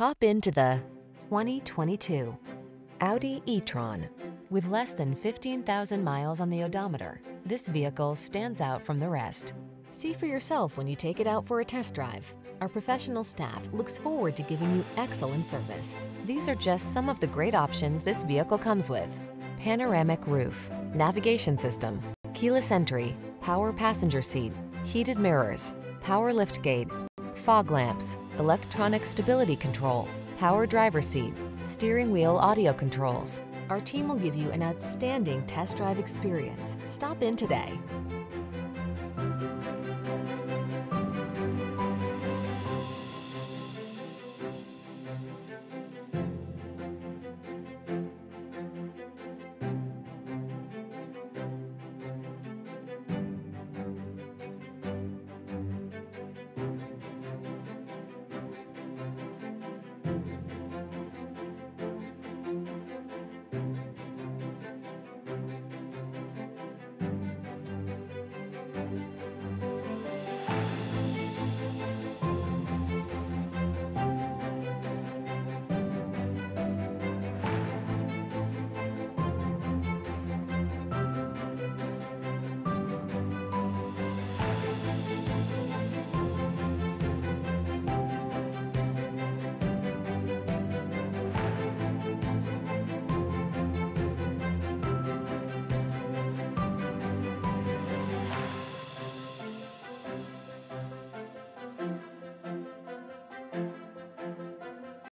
Hop into the 2022 Audi e-tron. With less than 15,000 miles on the odometer, this vehicle stands out from the rest. See for yourself when you take it out for a test drive. Our professional staff looks forward to giving you excellent service. These are just some of the great options this vehicle comes with. Panoramic roof, navigation system, keyless entry, power passenger seat, heated mirrors, power lift gate, fog lamps, electronic stability control, power driver seat, steering wheel audio controls. Our team will give you an outstanding test drive experience. Stop in today.